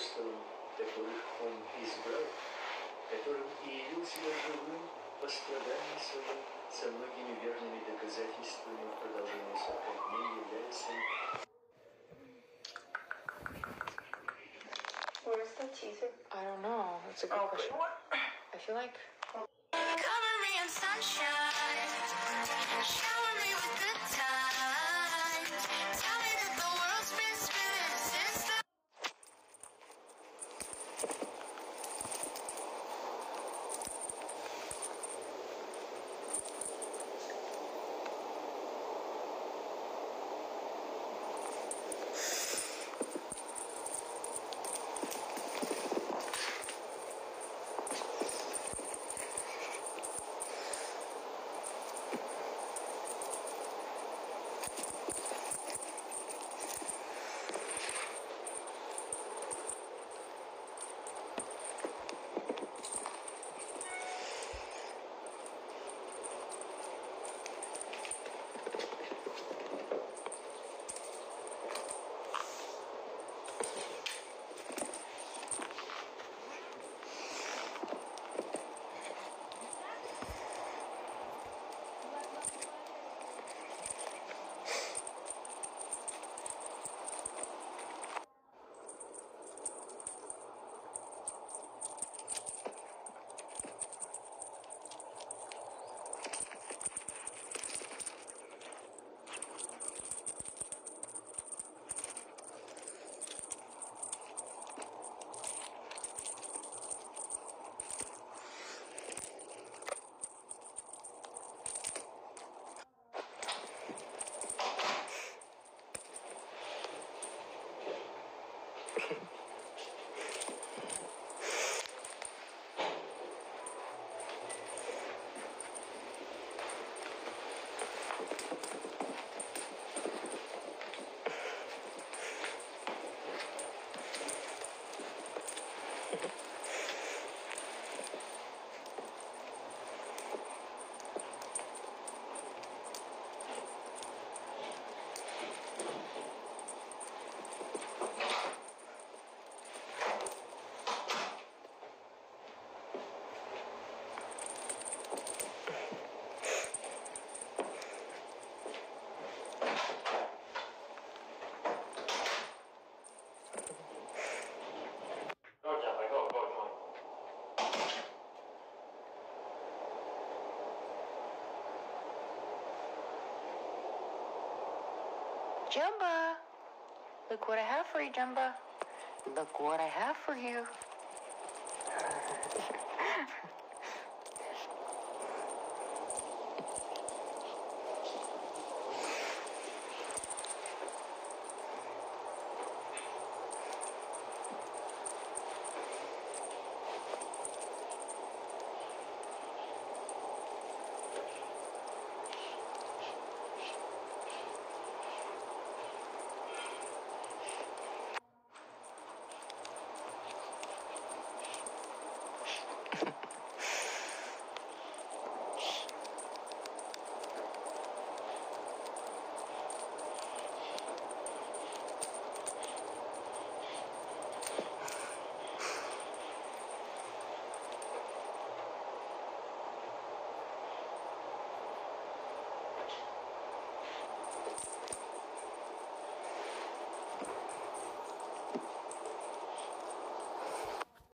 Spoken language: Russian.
апостолом, таковых он избрал, которым и явил себя живым по страданию своим со многими верными доказательствами в продолжении сорока дней является... Where's the teaser? I don't know. That's a good oh, question. I feel like... Cover me in sunshine. Shower me with good time. Jumba. Look what I have for you, Jumba. Look what I have for you.